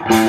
Bye.